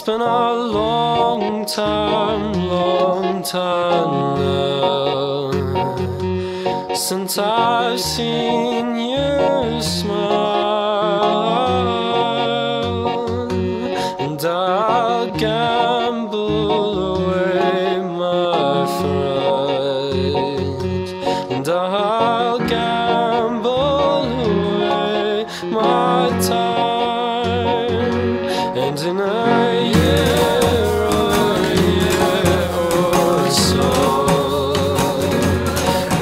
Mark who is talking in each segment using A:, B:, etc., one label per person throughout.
A: been a long time, long time now since I've seen you smile, and I'll gamble away my fright, and in a year a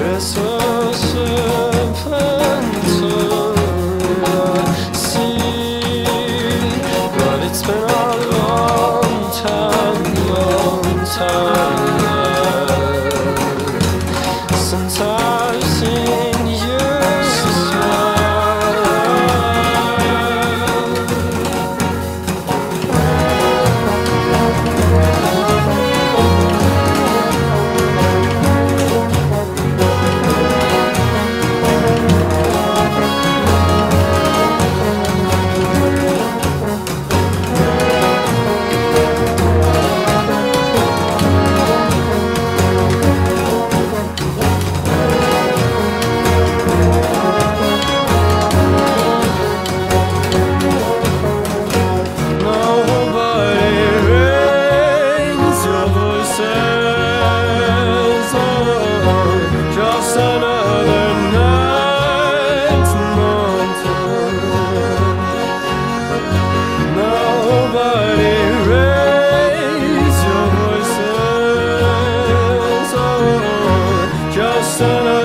A: or so. sun